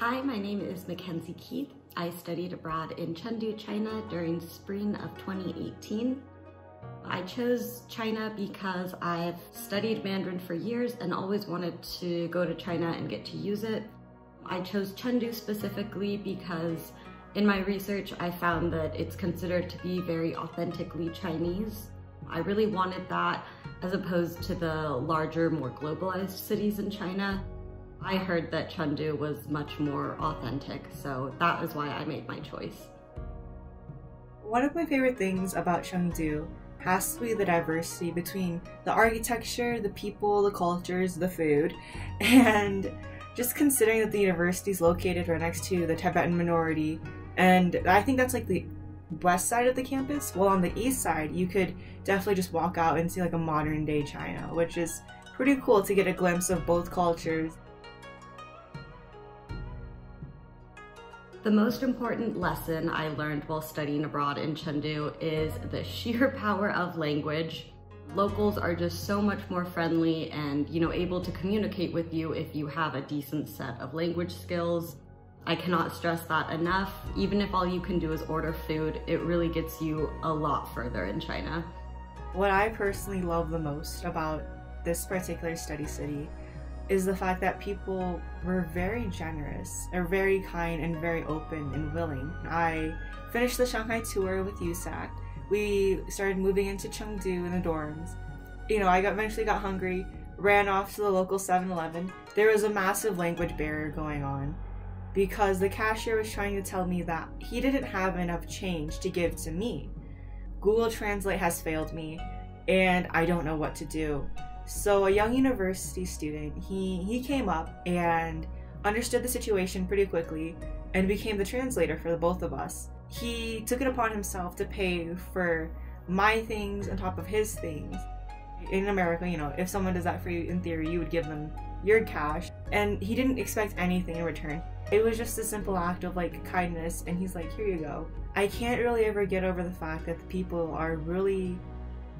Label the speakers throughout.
Speaker 1: Hi, my name is Mackenzie Keith. I studied abroad in Chengdu, China during spring of 2018. I chose China because I've studied Mandarin for years and always wanted to go to China and get to use it. I chose Chengdu specifically because in my research I found that it's considered to be very authentically Chinese. I really wanted that as opposed to the larger, more globalized cities in China. I heard that Chengdu was much more authentic, so that is why I made my choice.
Speaker 2: One of my favorite things about Chengdu has to be the diversity between the architecture, the people, the cultures, the food, and just considering that the university is located right next to the Tibetan minority, and I think that's like the west side of the campus. Well, on the east side, you could definitely just walk out and see like a modern day China, which is pretty cool to get a glimpse of both cultures.
Speaker 1: The most important lesson I learned while studying abroad in Chengdu is the sheer power of language. Locals are just so much more friendly and, you know, able to communicate with you if you have a decent set of language skills. I cannot stress that enough. Even if all you can do is order food, it really gets you a lot further in China.
Speaker 2: What I personally love the most about this particular study city is the fact that people were very generous, are very kind, and very open and willing. I finished the Shanghai tour with USAC. We started moving into Chengdu in the dorms. You know, I got, eventually got hungry, ran off to the local 7 Eleven. There was a massive language barrier going on because the cashier was trying to tell me that he didn't have enough change to give to me. Google Translate has failed me, and I don't know what to do. So a young university student, he he came up and understood the situation pretty quickly and became the translator for the both of us. He took it upon himself to pay for my things on top of his things. In America, you know, if someone does that for you, in theory, you would give them your cash. And he didn't expect anything in return. It was just a simple act of like kindness, and he's like, here you go. I can't really ever get over the fact that the people are really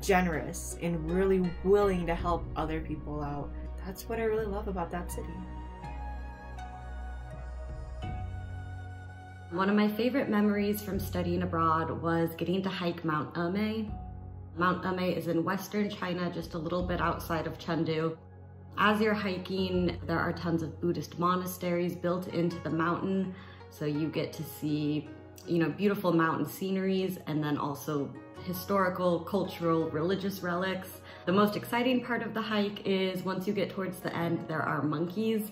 Speaker 2: generous and really willing to help other people out. That's what I really love about that city.
Speaker 1: One of my favorite memories from studying abroad was getting to hike Mount Emei. Mount Emei is in western China, just a little bit outside of Chengdu. As you're hiking, there are tons of Buddhist monasteries built into the mountain, so you get to see, you know, beautiful mountain sceneries and then also historical, cultural, religious relics. The most exciting part of the hike is once you get towards the end, there are monkeys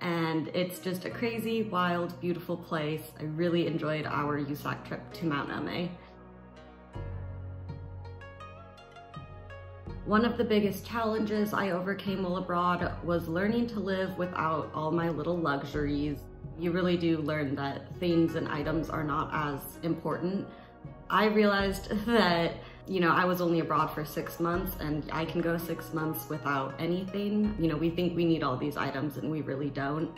Speaker 1: and it's just a crazy, wild, beautiful place. I really enjoyed our USAC trip to Mount Emei. One of the biggest challenges I overcame while abroad was learning to live without all my little luxuries. You really do learn that things and items are not as important I realized that, you know, I was only abroad for six months and I can go six months without anything. You know, we think we need all these items and we really don't.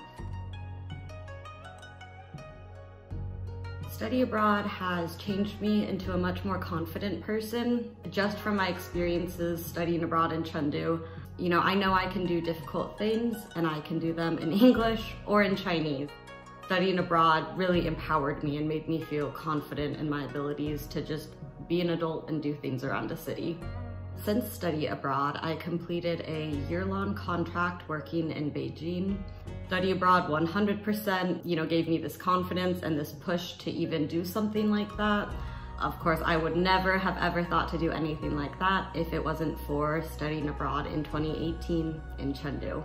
Speaker 1: Study abroad has changed me into a much more confident person. Just from my experiences studying abroad in Chengdu, you know, I know I can do difficult things and I can do them in English or in Chinese studying abroad really empowered me and made me feel confident in my abilities to just be an adult and do things around a city. Since study abroad, I completed a year-long contract working in Beijing. Study abroad 100%, you know, gave me this confidence and this push to even do something like that. Of course, I would never have ever thought to do anything like that if it wasn't for studying abroad in 2018 in Chengdu.